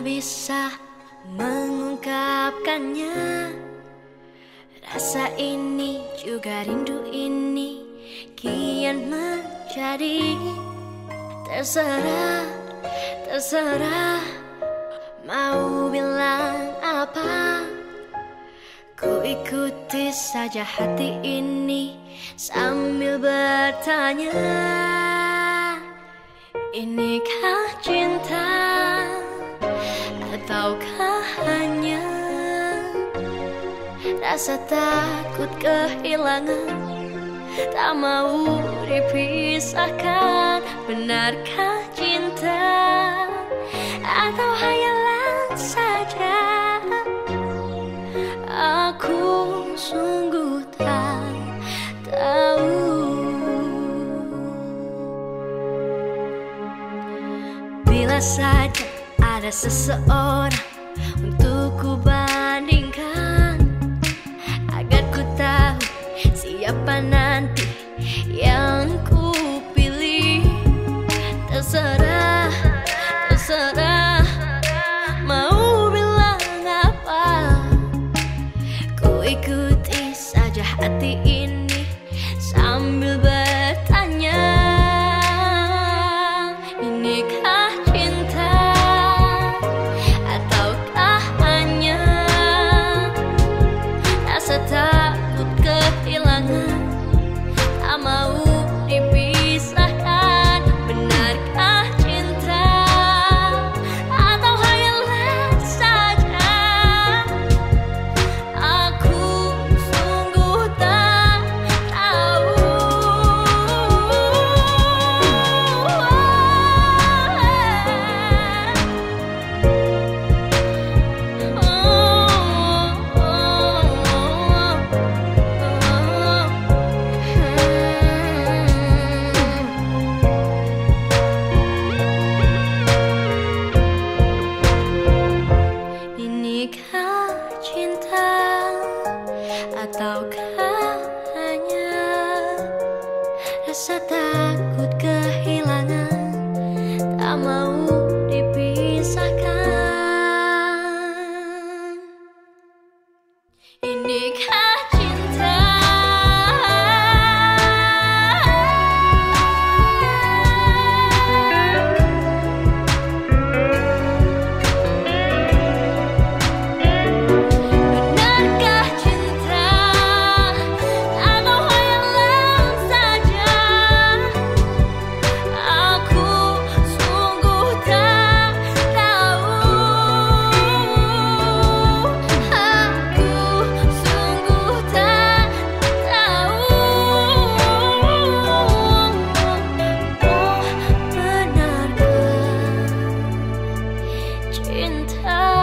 bisa mengungkapkannya. Rasa ini juga rindu ini Kian menjadi Terserah, terserah. Mau bilang apa? Ku ikuti saja hati ini Sambil bertanya Inikah cinta Rasa takut kehilangan. Tak mau dipisahkan. Benarkah cinta? Atau hayalan saja? Aku sungguh tak tahu. Bila saja ada seseorang siapa nanti yang ku pilih? Terserah, terserah. Mau bilang apa? Ku ikuti saja hati ini rasa takut kehilangan. Tak mau benarkah cinta